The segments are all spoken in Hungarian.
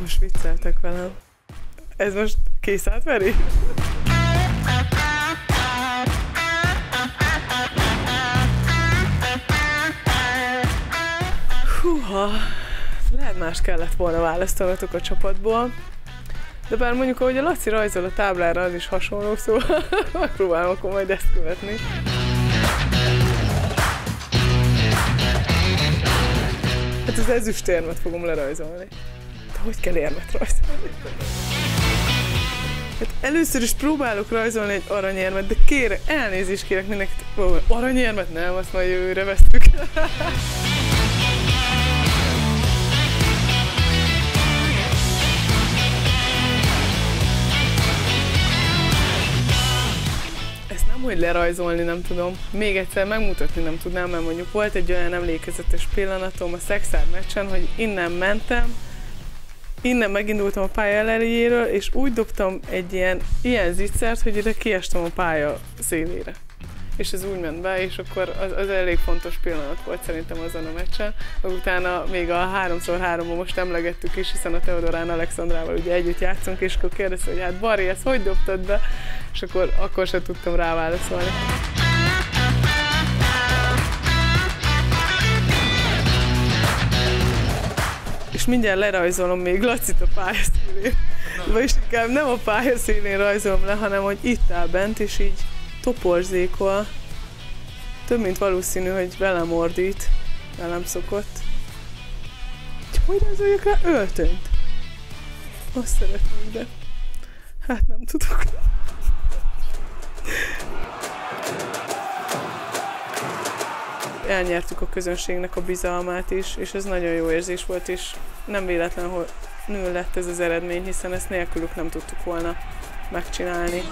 Most vicceltek velem. Ez most kész átveri? Húha, lehet más kellett volna választanatok a csapatból. De bár mondjuk, ahogy a Laci rajzol a táblára, az is hasonló, szóval megpróbálom akkor majd ezt követni. Hát az ezüstérmet fogom lerajzolni. Hogy kell érmet rajzolni? Hát először is próbálok rajzolni egy aranyérmet, de kérek, elnézést kérek mindenkit. Aranyérmet? Nem, azt majd jövőre vesztük. Nem, hogy lerajzolni nem tudom, még egyszer megmutatni nem tudnám, mert mondjuk volt egy olyan emlékezetes pillanatom a Szexár meccsen, hogy innen mentem, innen megindultam a pálya elejéről, és úgy dobtam egy ilyen, ilyen zicsert, hogy ide kiestem a pálya szélére. És ez úgy ment be, és akkor az, az elég fontos pillanat volt szerintem azon a meccsen. Utána még a 3x3 most emlegettük is, hiszen a Teodorán Alexandrával ugye együtt játszunk, és akkor kérdezte, hogy hát Bari, ezt hogy dobtad be? És akkor, akkor sem tudtam rá és mindjárt lerajzolom még Lacit a pályaszínén. Vagyis inkább nem a pályaszínén rajzolom le, hanem hogy itt áll bent, és így toporzékol. Több mint valószínű, hogy velem ordít, velem szokott. Hogy rajzoljak rá öltönyt? Azt szeretném, de hát nem tudok. Elnyertük a közönségnek a bizalmát is, és ez nagyon jó érzés volt, és nem véletlen, hogy nő lett ez az eredmény, hiszen ezt nélkülük nem tudtuk volna megcsinálni.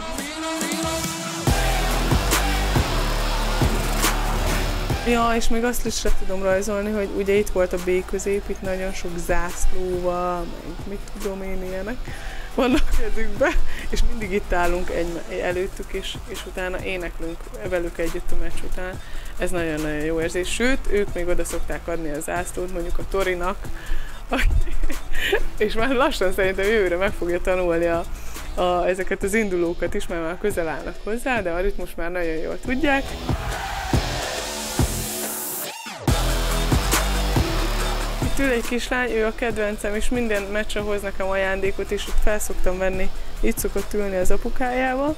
Ja, és még azt is tudom rajzolni, hogy ugye itt volt a B közép, itt nagyon sok zászlóval, meg mit tudom én ilyenek vannak kezükbe, és mindig itt állunk egy, előttük, és, és utána éneklünk velük együtt a meccs után. Ez nagyon-nagyon jó érzés. Sőt, ők még oda szokták adni a zászlót, mondjuk a Torinak, és már lassan szerintem jövőre meg fogja tanulni a, a, ezeket az indulókat is, mert már közel állnak hozzá, de a ritmus már nagyon jól tudják. Itt ül egy kislány, ő a kedvencem, és minden meccsre hoz nekem ajándékot, és ott felszoktam venni, itt szokott ülni az apukájával,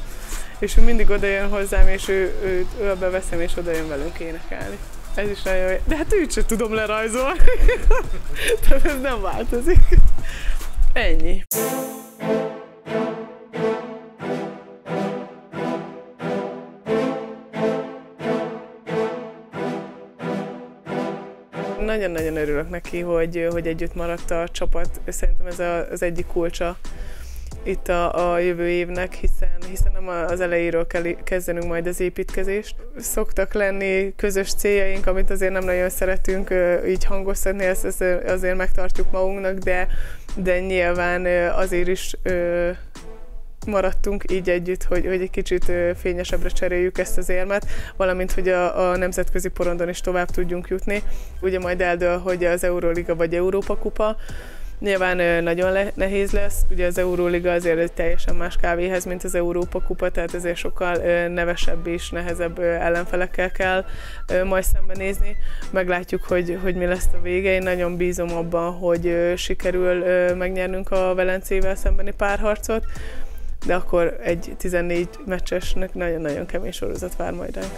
és ő mindig oda jön hozzám, és ő, ő, ő beveszem, és oda jön velünk énekelni. Ez is nagyon jó. De hát őt sem tudom lerajzolni. Tehát ez nem változik. Ennyi. Nagyon-nagyon örülök neki, hogy, hogy együtt maradt a csapat. Szerintem ez a, az egyik kulcsa itt a, a jövő évnek, hiszen, hiszen nem az elejéről kell kezdenünk majd az építkezést. Szoktak lenni közös céljaink, amit azért nem nagyon szeretünk így hangoztatni, ezt, ezt azért megtartjuk magunknak, de, de nyilván azért is maradtunk így együtt, hogy, hogy egy kicsit fényesebbre cseréljük ezt az érmet, valamint, hogy a, a nemzetközi porondon is tovább tudjunk jutni. Ugye majd eldől, hogy az Euróliga vagy Európa kupa, Nyilván nagyon le- nehéz lesz, ugye az Euróliga azért egy teljesen más kávéhez, mint az Európa kupa, tehát ezért sokkal nevesebb és nehezebb ellenfelekkel kell majd szembenézni. Meglátjuk, hogy, hogy mi lesz a vége. Én nagyon bízom abban, hogy sikerül megnyernünk a Velencével szembeni párharcot, de akkor egy 14 meccsesnek nagyon-nagyon kemény sorozat vár majd ránk.